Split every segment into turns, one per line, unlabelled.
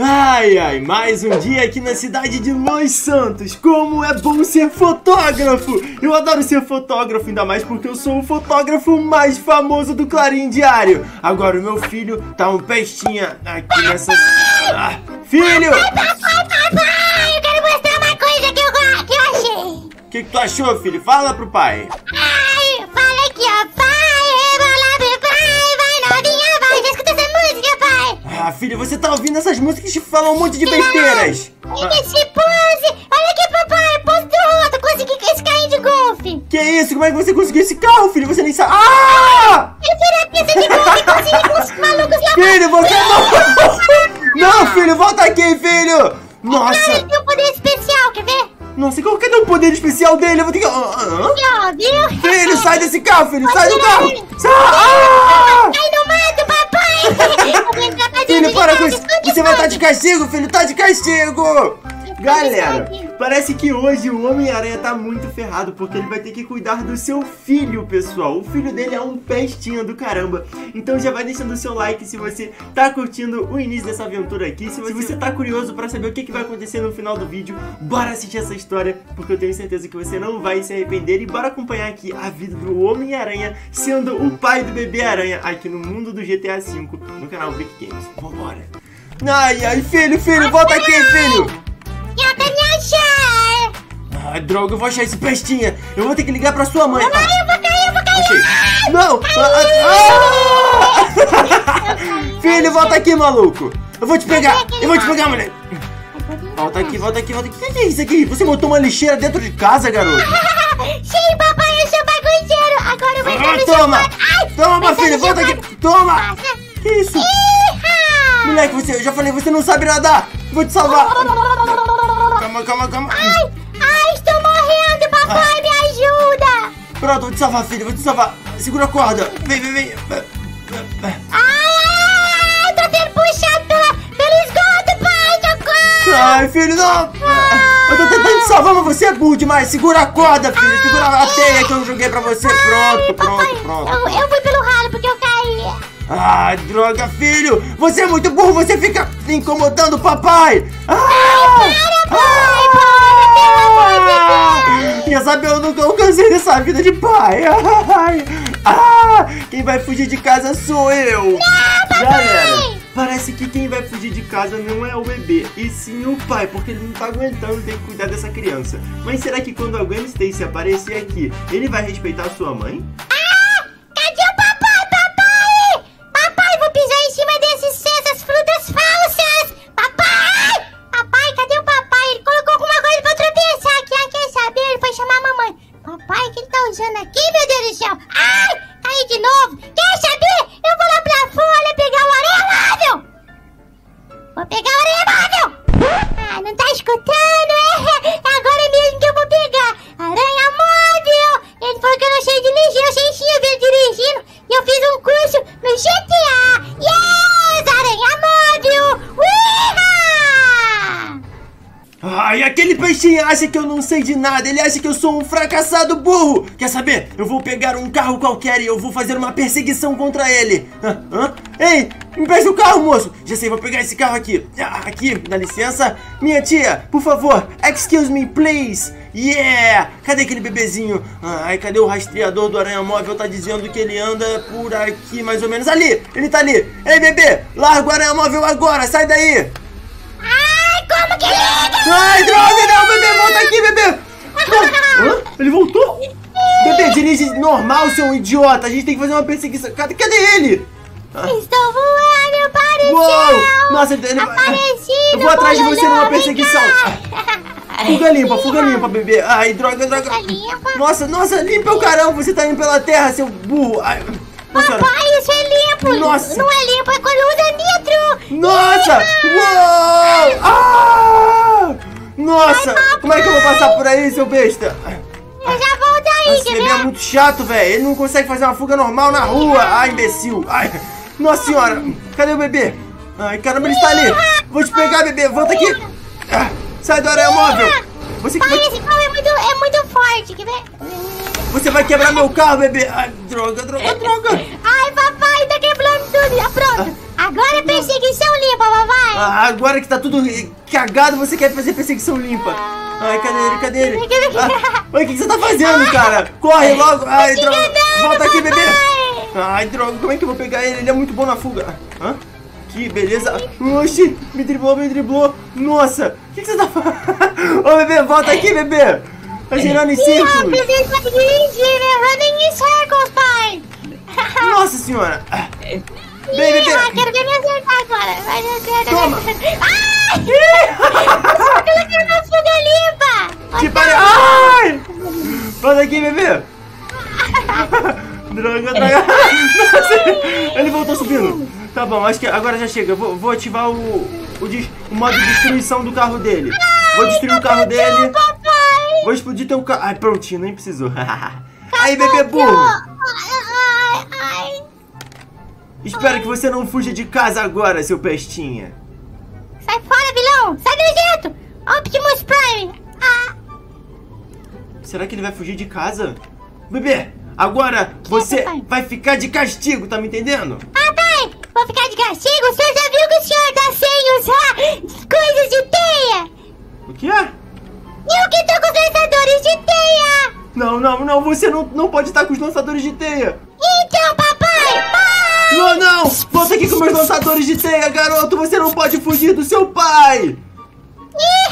Ai, ai, mais um dia aqui na cidade de Los Santos. Como é bom ser fotógrafo! Eu adoro ser fotógrafo, ainda mais porque eu sou o fotógrafo mais famoso do Clarim Diário. Agora o meu filho tá um pestinha aqui nessa... Ah, filho!
Papai, papai, eu quero mostrar uma coisa que eu, que eu achei.
O que, que tu achou, filho? Fala pro pai.
Ai, fala aqui, ó.
Ah, filho, você tá ouvindo essas músicas que falam um monte de besteiras.
E nesse pose. Olha aqui, papai, postou. Tu consegui com esse carrinho de golfe.
Que isso? Como é que você conseguiu esse carro, filho? Você nem sabe... Ah!
Eu fui na pista de golfe e consegui com os malucos lá.
Filho, você não... Não, filho, volta aqui, filho! Nossa!
Cara, ele tem um poder especial, quer ver?
Nossa, qual- cadê o poder especial dele? Eu vou ter que... Ah, ah.
Viu?
Filho, sai desse carro, filho! Sai do carro! Sai! Ah! Filho,
de
para com isso! Você vai estar de
esconde.
castigo, filho! Tá de castigo! Galera. Parece que hoje o Homem-Aranha tá muito ferrado porque ele vai ter que cuidar do seu filho, pessoal. O filho dele é um pestinha do caramba. Então já vai deixando o seu like se você tá curtindo o início dessa aventura aqui. Se você, se você tá curioso pra saber o que, que vai acontecer no final do vídeo, bora assistir essa história porque eu tenho certeza que você não vai se arrepender. E bora acompanhar aqui a vida do Homem-Aranha sendo o pai do bebê aranha aqui no mundo do GTA V no canal Brick Games. Vambora! Ai, ai, filho, filho, volta aqui, filho!
Eu.
Ai, droga, eu vou achar esse pestinha. Eu vou ter que ligar pra sua mãe.
Ai, eu vou cair, eu vou cair.
Achei. Não! Ah, ah! Filho, volta aqui, maluco. Eu vou te pegar. Eu vou te pegar, moleque. Volta aqui, volta aqui, volta aqui. O que é isso aqui? Você montou uma lixeira dentro de casa, garoto?
Sim, papai, eu sou bagunceiro. Agora eu vou
Ah, toma!
Ai,
Toma, filho, volta aqui. Toma! Que isso? Moleque, você, eu já falei, você não sabe nadar. Vou te salvar. Calma, calma, calma.
Ai, ai, estou morrendo, papai, me ajuda.
Pronto, vou te salvar, filho. Vou te salvar. Segura a corda. Vem, vem, vem.
Ai, ai, ai, tô sendo puxado pela, pelo esgoto, pai, socorro.
Ai, filho, não! Eu tô tentando te salvar, mas você é burro demais. Segura a corda, filho. Segura a teia que eu joguei pra você. Pronto,
Papai,
pronto, pronto.
Eu, eu fui pelo ralo porque eu caí.
Ai, droga, filho. Você é muito burro. Você fica incomodando o papai. Ah! Ah! Quer saber? Eu nunca alcancei nessa vida de pai. Ai! Ah! Quem vai fugir de casa sou eu. Galera, parece que quem vai fugir de casa não é o bebê, e sim o pai, porque ele não tá aguentando ter que cuidar dessa criança. Mas será que quando a Gwen Stacy aparecer aqui, ele vai respeitar sua mãe? Peixinho acha que eu não sei de nada, ele acha que eu sou um fracassado burro. Quer saber? Eu vou pegar um carro qualquer e eu vou fazer uma perseguição contra ele. Hã? Hã? Ei, me presta o carro, moço. Já sei, vou pegar esse carro aqui. Ah, Aqui, dá licença. Minha tia, por favor, excuse me, please. Yeah! Cadê aquele bebezinho? Ai, cadê o rastreador do Aranha Móvel? Tá dizendo que ele anda por aqui, mais ou menos. Ali! Ele tá ali! Ei, bebê! Larga o Aranha Móvel agora! Sai daí! Ele voltou? Bebê, dirige normal, seu idiota. A gente tem que fazer uma perseguição. Cadê, cadê ele?
Estou voando o
Uou! Nossa, ele... ele-
Apareci
Eu vou atrás de você numa perseguição. Fuga limpa, fuga limpa, bebê. Ai, droga, droga. Nossa, nossa, limpa o caramba. Você tá indo pela terra, seu burro. Ai, nossa.
Papai, isso é limpo.
Nossa.
Não é limpo, é quando usa nitro.
Nossa! Uou! Ah! Nossa! Como é que eu vou passar por aí, seu besta?
Eu já volto aí,
Esse bebê é muito chato, velho. Ele não consegue fazer uma fuga normal na rua. Ai, imbecil. Ai. Nossa senhora. Cadê o bebê? Ai, caramba, ele está ali. Vou te pegar, bebê. Volta aqui. Ah, sai do aranha móvel. Você, que
Pai,
vai,
esse carro é muito, é muito forte, quer ver?
você vai quebrar meu carro, bebê. Ai, droga, droga, droga.
Ai, papai, tá quebrando tudo. Já pronto. Agora é perseguição limpa, papai.
Ah, agora que tá tudo cagado, você quer fazer perseguição limpa. Ai, cadê ele? Cadê ele? Ah, Oi, o que, você tá fazendo, cara? Corre logo! Ai, droga! Volta aqui, bebê! Ai, droga, como é que eu vou pegar ele? Ele é muito bom na fuga. Hã? Que beleza! Oxi, me driblou, me driblou! Nossa, o que, que você tá fazendo? Ô, bebê, volta aqui, bebê! Tá girando em círculos!
né? Running in circles, pai.
Nossa senhora! Bebê!
ah, quero ver me acertar agora. Vai me acertar.
Toma.
Ai! Coloquei uma fuga limpa.
Que pare... Ai! Volta aqui, bebê! droga, droga! Nossa, ele voltou subindo. Tá bom, acho que agora já chega. Vou, vou ativar o, o, des- o modo de destruição do carro dele. Vou destruir o carro dele.
Papai.
Vou explodir teu carro. Ai, prontinho, nem precisou. Aí, bebê burro! Espero que você não fuja de casa agora, seu pestinha.
Sai fora, vilão. Sai do jeito. Optimus Prime. Ah,
Será que ele vai fugir de casa? Bebê, agora você
papai?
vai ficar de castigo, tá me entendendo?
papai, vou ficar de castigo. O senhor já viu que o senhor tá sem usar coisas de teia?
O quê?
Eu que tô com os lançadores de teia.
Não, não, não, você não, não pode estar com os lançadores de teia.
Pai.
Não! Volta aqui com meus lançadores de teia, garoto! Você não pode fugir do seu pai!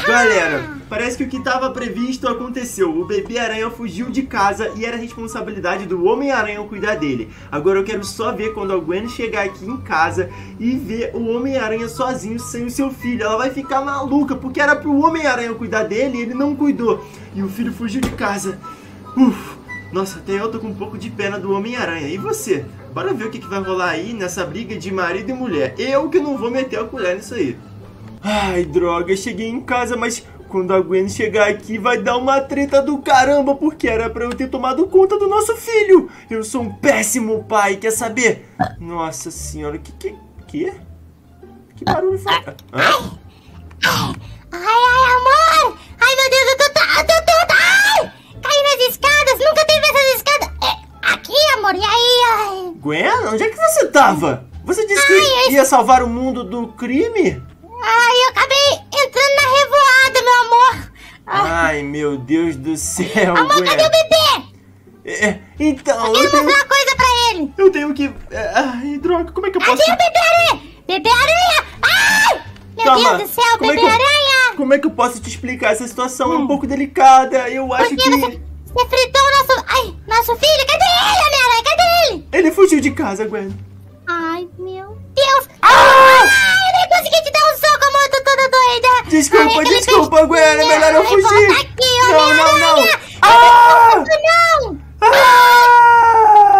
Galera, parece que o que estava previsto aconteceu. O bebê aranha fugiu de casa e era responsabilidade do Homem-Aranha cuidar dele. Agora eu quero só ver quando a Gwen chegar aqui em casa e ver o Homem-Aranha sozinho sem o seu filho. Ela vai ficar maluca porque era pro Homem-Aranha cuidar dele e ele não cuidou. E o filho fugiu de casa. Uf, nossa, até eu tô com um pouco de pena do Homem-Aranha. E você? Bora ver o que, que vai rolar aí nessa briga de marido e mulher. Eu que não vou meter a colher nisso aí. Ai, droga, cheguei em casa, mas quando a Gwen chegar aqui vai dar uma treta do caramba, porque era pra eu ter tomado conta do nosso filho. Eu sou um péssimo pai, quer saber? Nossa senhora, que que que? Que barulho foi? Hã?
Ai, ai, amor. Ai, meu Deus, eu tô... Eu tô, tô, amor. E aí, ai.
Gwen, onde é que você tava? Você disse que
Ai,
ia salvar o mundo do crime?
Ai, eu acabei entrando na revoada, meu amor. Ai,
Ai, meu Deus do céu,
amor, cadê o
Gwen.
bebê?
É, então,
Quero
eu tenho,
mostrar uma coisa pra ele.
eu tenho que... é, Ai, droga, como é que eu posso...
Cadê o bebê aranha? Bebê aranha. Ai, meu
Calma,
Deus do céu,
como é
bebê
eu-
aranha.
Como é que eu posso te explicar? Essa situação é um pouco delicada. Eu acho
Por que você, fritou o nosso... Ai, nosso filho. Cadê ele, Homem-Aranha? Cadê ele?
Ele fugiu de casa, Gwen.
Ai, meu Deus! Ah! Eu nem consegui te dar um soco, amor, tô toda doida!
Desculpa,
Ai,
desculpa, Gwen. É melhor eu fugir.
aqui,
não, não, não. Ah!
Não!
Ah!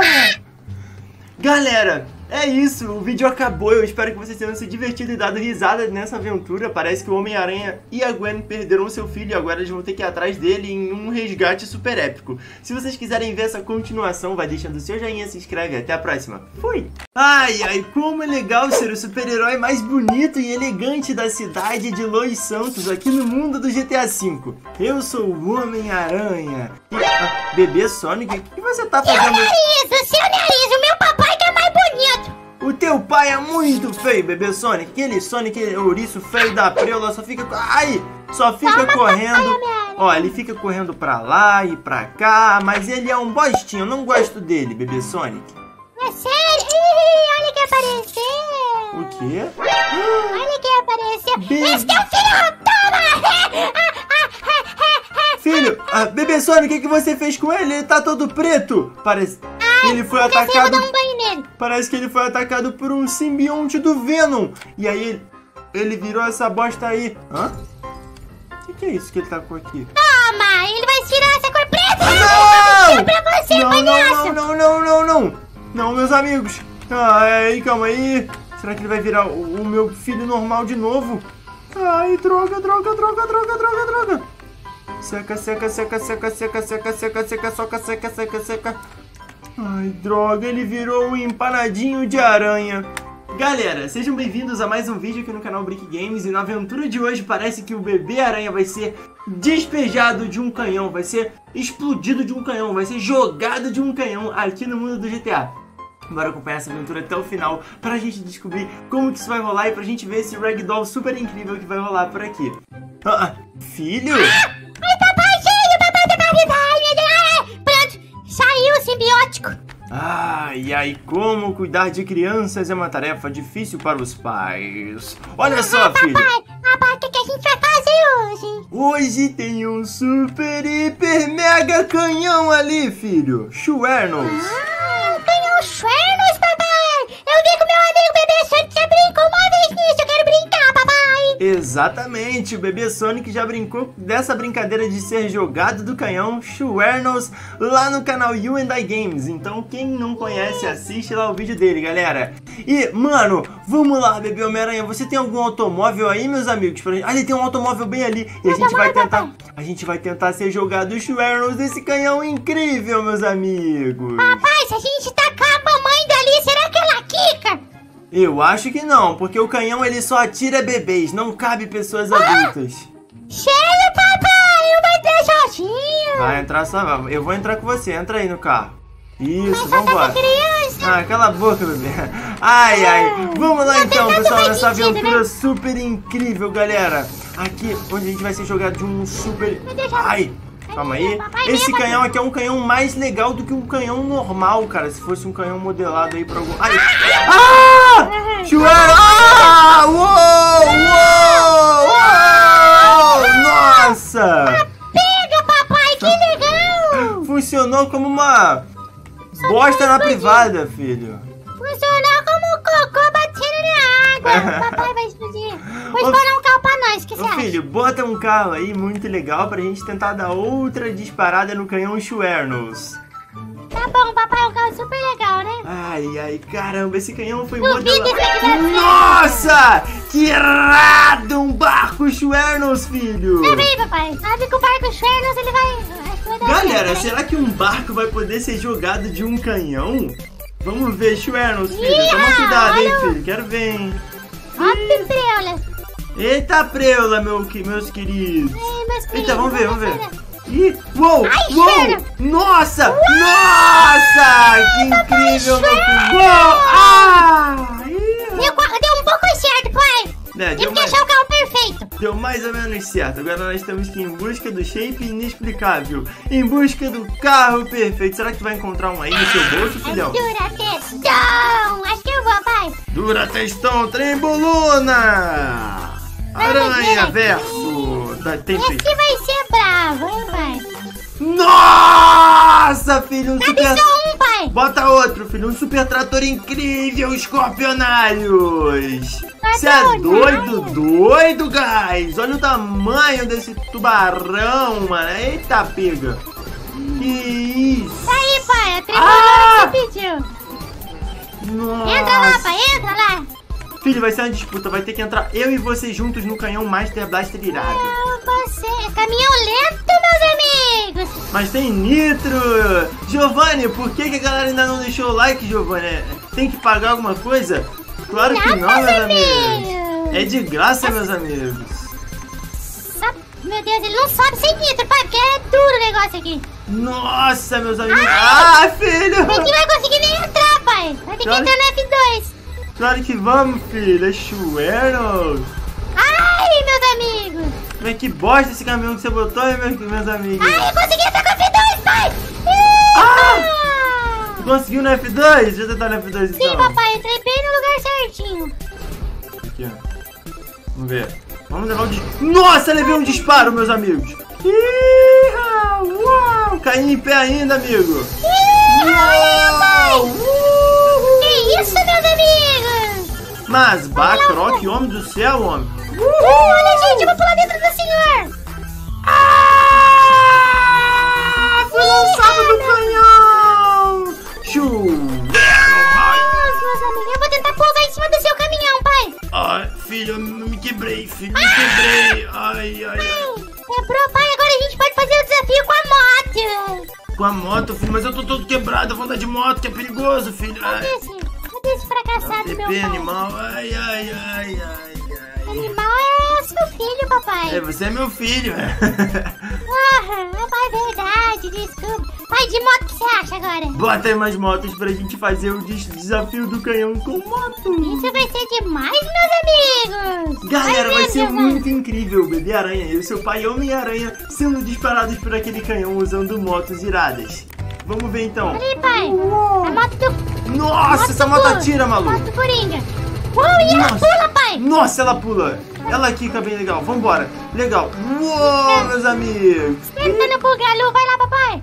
Galera, é isso. O vídeo acabou. Eu espero que vocês tenham se divertido e dado risada nessa aventura. Parece que o Homem-Aranha e a Gwen perderam seu filho e agora eles vão ter que ir atrás dele em um resgate super épico. Se vocês quiserem ver essa continuação, vai deixando o seu joinha, se inscreve. Até a próxima. Fui! Ai, ai, como é legal ser o super-herói mais bonito e elegante da cidade de Los Santos, aqui no mundo do GTA V. Eu sou o Homem-Aranha. Ah, bebê Sonic, o que você tá
Seu
fazendo?
nariz, seu nariz, o meu
teu pai é muito feio, bebê Sonic. Aquele Sonic, ouriço feio da preula, só fica. Ai! Só fica correndo.
Homem-Aranha.
Ó, ele fica correndo pra lá e pra cá, mas ele é um bostinho. Eu não gosto dele, bebê Sonic.
É sério? Ih, olha quem apareceu!
O quê?
Olha quem apareceu!
Bebê.
Esse teu filho! Toma!
Filho, ah, bebê Sonic, o que, que você fez com ele? Ele tá todo preto. Parece. Ele foi
assim
atacado.
um!
Parece que ele foi atacado por um simbionte do Venom. E aí ele, ele virou essa bosta aí. Hã? O que, que é isso que ele tá com aqui?
Toma! Ele vai tirar essa cor preta!
Não!
Pra você,
Não,
palhaço!
não, não, não, não, não! Não, meus amigos! Ai, calma aí! Será que ele vai virar o, o meu filho normal de novo? Ai, droga, droga, droga, droga, droga, droga! Seca, seca, seca, seca, seca, seca, seca, seca, soca, seca, seca, seca. Ai, droga, ele virou um empanadinho de aranha. Galera, sejam bem-vindos a mais um vídeo aqui no canal Brick Games e na aventura de hoje parece que o bebê aranha vai ser despejado de um canhão, vai ser explodido de um canhão, vai ser jogado de um canhão aqui no mundo do GTA. Bora acompanhar essa aventura até o final pra gente descobrir como que isso vai rolar e pra gente ver esse ragdoll super incrível que vai rolar por aqui. Ah, filho?
Saiu o simbiótico.
Ai, ai, como cuidar de crianças é uma tarefa difícil para os pais. Olha só, filho.
Papai, papai, o que, que a gente vai fazer hoje?
Hoje tem um super, hiper, mega canhão ali, filho. Schwernos.
Ah, ganhou Schwernos, papai. Eu vi que o meu amigo bebê Sonic já brincou uma vez nisso. Eu quero brincar, papai.
Exatamente, o bebê Sonic já brincou dessa brincadeira de ser jogado do canhão Schwernos lá no canal You and I Games. Então, quem não conhece, assiste lá o vídeo dele, galera. E, mano, vamos lá, bebê Homem-Aranha. Você tem algum automóvel aí, meus amigos? Pra... Ah, ele tem um automóvel bem ali. E a gente vai tentar. A gente vai tentar ser jogado o Schwernos desse canhão incrível, meus amigos.
Papai, se a gente tacar a mamãe dali, será que ela quica?
Eu acho que não, porque o canhão ele só atira bebês, não cabe pessoas adultas.
Chega, papai, eu vou entrar sozinho.
Vai entrar só, eu vou entrar com você, entra aí no carro. Isso,
Mas tá
vambora. Ah, cala a boca, bebê. Ai, ai. Vamos lá
Não,
então, pessoal, nessa aventura
né?
super incrível, galera. Aqui, onde a gente vai ser jogado de um super... Ai, calma aí. Esse canhão aqui é um canhão mais legal do que um canhão normal, cara. Se fosse um canhão modelado aí pra algum... Ai! Ah! Chueiro! Ah! Uou! Uou! Uou! Nossa!
Pega, papai, que legal.
Funcionou como uma bosta na privada, filho.
Funcionou como cocô batendo na água. papai vai explodir. Vou que você
Ô
acha?
filho, bota um carro aí muito legal pra gente tentar dar outra disparada no canhão Schwernos.
Tá bom, papai, é um carro super legal, né?
Ai, ai, caramba, esse canhão foi
Duvido
modelado. Nossa! Que irado! Um barco Schwernos, filho!
Tá bem, papai. Sabe que o barco Schwernos, ele vai...
Galera,
certo, né?
será que um barco vai poder ser jogado de um canhão? Vamos ver, Schwernos, filho. Toma cuidado, hein,
olha
filho. Quero ver, hein.
Ó, pipreula.
Eita preula, meu, meus queridos.
Ei, meus queridos,
Eita, vamos ver, vamos ver. Ih, uou,
Ai,
uou, nossa, nossa, que incrível, meu filho. Uou, ah,
Deu, deu um pouco certo, pai.
deu,
Temos que achar o carro perfeito.
deu mais ou menos certo. Agora nós que ir em busca do shape inexplicável, em busca do carro perfeito. Será que tu vai encontrar um aí no seu bolso,
É
filhão?
dura testão. Acho que eu vou, pai.
Dura testão, trembolona, aranha verso da tempestade.
Esse vai ser bravo, hein, pai?
Nossa, filho, um
Cabe
super...
só um, pai.
Bota outro, filho. Um super trator incrível, escorpionários. Você é doido, doido, guys. Olha o tamanho desse tubarão, mano. Eita, pega. Que isso.
Tá aí, pai. A
Ah!
que você pediu.
Nossa.
Entra lá, pai. Entra lá.
Filho, vai ser uma disputa. Vai ter que entrar eu e você juntos no canhão Master Blaster irado.
Ah, você. Caminhão lento, meus amigos.
Mas tem nitro! Giovanni, por que, que a galera ainda não deixou o like, Giovanni? É- Tem que pagar alguma coisa? Claro que
Nada,
não, meus amigos!
amigos.
É de graça, meus amigos!
Meu Deus, ele não sobe sem nitro, pai, porque é duro o negócio aqui.
Nossa, meus amigos! Ah, filho!
Ninguém vai conseguir nem entrar, pai. Vai ter que
Claro.
entrar no F2.
Claro que vamos, filho! É Chueros!
Ai, meus amigos.
Mas que bosta esse caminhão que você botou meus, meus amigos!
Ai, eu consegui entrar com o F2, pai.
Ah! Conseguiu no F2? Deixa eu tentar no F2 então!
Sim, papai, entrei bem no lugar certinho.
Aqui, ó. Vamos ver. Vamos levar um dis... Nossa, levei um disparo, meus amigos. Iha, uau, caí em pé ainda, amigo. Uau, uhul.
Que isso, meus amigos?
Mas, Bacroc, homem do céu, homem.
Uh, olha, gente, eu vou pular dentro do senhor.
Ah, fui lançado do canhão. Chuveiro.
Amigos, eu vou tentar pousar em cima do seu caminhão, pai.
Ai, filho, eu me quebrei, filho, me quebrei. Ai, ai, ai.
Quebrou, pai, agora a gente pode fazer o desafio com a moto.
Com a moto, filho, mas eu tô todo quebrado. Vou andar de moto, que é perigoso, filho. Ai.
Fracassado, meu pai?
animal, ai, ai, ai, ai, ai.
Animal é seu filho, papai.
É, você é meu filho.
Ah, é verdade, desculpa. Vai de moto, o que você acha agora?
Bota aí mais motos pra gente fazer o des- desafio do canhão com moto.
Isso vai ser demais, meus amigos!
Galera, vai ser muito incrível o Bebê Aranha e o seu pai Homem-Aranha sendo disparados por aquele canhão usando motos iradas. Vamos ver então.
Olha aí, pai. A moto do...
Nossa, essa moto atira, maluco.
Coringa. Uou, e ela
Nossa.
pula, pai.
Nossa, ela pula. Ela quica bem legal. Vambora. Legal. Uou, meus amigos.
Tentando bugar a lua. Vai lá, papai.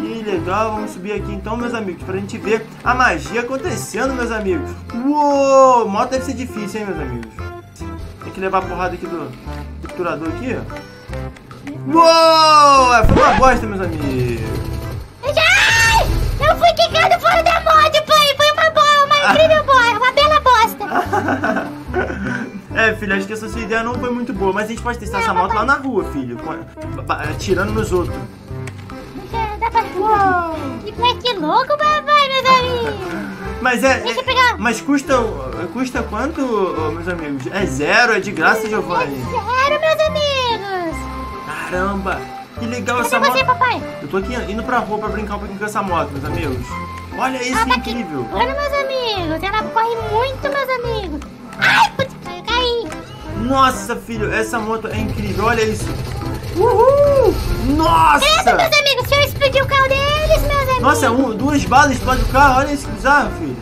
Que legal. Vamos subir aqui então, meus amigos, pra gente ver a magia acontecendo, meus amigos. Uou, moto deve ser difícil, hein, meus amigos. Tem que levar a porrada aqui do triturador aqui, ó. Uou, foi uma bosta, meus amigos.
Uma incrível boa. Uma bela bosta.
É, filho, acho que essa sua ideia não foi muito boa, mas a gente pode testar essa moto lá na rua, filho. Atirando nos outros.
Dá pra... Que louco, papai, meus amigos.
Mas é.
Deixa eu
é-
pegar.
mas custa. Custa quanto, meus amigos? É zero, é de graça, Giovanni.
Sério, meus amigos.
Caramba! Que legal essa
Cadê você,
moto.
papai?
Eu tô aqui indo pra rua pra brincar um pouquinho com essa moto, meus amigos. Olha isso,
aqui.
incrível!
Olha, meus amigos. Ela corre muito, meus amigos. Ai, putz, eu caí.
Nossa, filho, essa moto é incrível, olha isso! Uhul! Nossa!
meus amigos. Se eu explodir o carro deles, meus amigos.
Nossa, um, duas balas explode o carro, olha isso que bizarro, filho!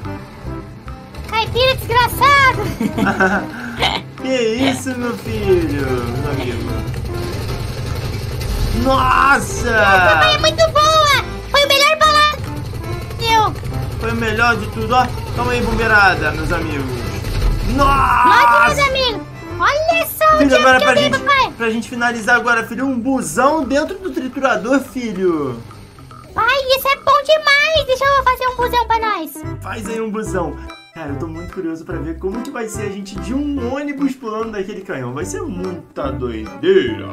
Caipira desgraçado.
que isso, meu filho, meu amigo! Nossa!
Papai é muito boa. Foi o melhor
de tudo, ó. Toma aí, bombeirada, meus amigos.
Nossa, meus amigos. Olha só o
Filho,
dia
agora
que
pra gente,
papai.
pra gente finalizar agora, filho, um busão dentro do triturador, filho.
Pai, isso é bom demais. Deixa eu fazer um busão pra nós.
Faz aí um busão. Cara, eu tô muito curioso pra ver como que vai ser a gente de um ônibus pulando daquele canhão. Vai ser muita doideira.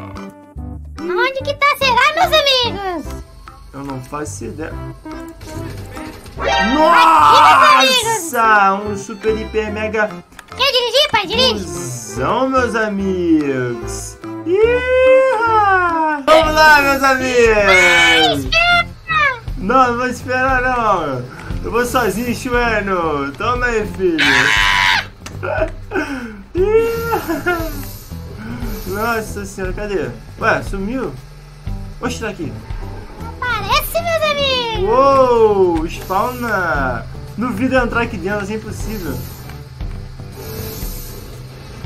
Onde que tá? Será, meus amigos?
Eu não faço ideia. Nossa! Um super, hiper, mega
Quer dirigir, pai? Dirige.
busão, meus amigos. Iha! Vamos lá, meus amigos. Não, não vou esperar não. Eu vou sozinho, Chueno. Toma aí, filho. Nossa senhora, cadê? Ué, sumiu? Tá aqui.
Parece, meus amigos.
Uou, spawna. Duvido eu entrar aqui dentro, assim é impossível.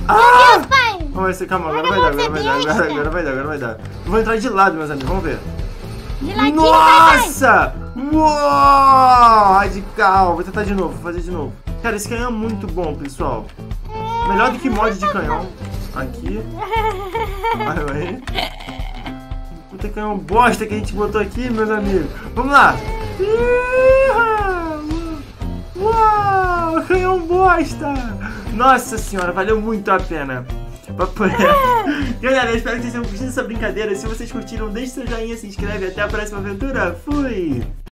Ah!
Deus, pai.
Vamos ver, calma, agora vai dar, agora vai dar, agora, agora vai dar, agora vai dar. Vou entrar de lado, meus amigos, vamos ver.
De ladinho.
Nossa! Uou! Radical! Vou tentar de novo, vou fazer de novo. Cara, esse canhão é muito bom, pessoal. Melhor do que mod de canhão. Aqui. Olha aí. Puta canhão bosta que a gente botou aqui, meus amigos. Vamos lá! Uau! Canhão bosta! Nossa senhora, valeu muito a pena. Papo reto. Galera, eu espero que vocês tenham curtido essa brincadeira. Se vocês curtiram, deixe seu joinha, se inscreve. Até a próxima aventura. Fui!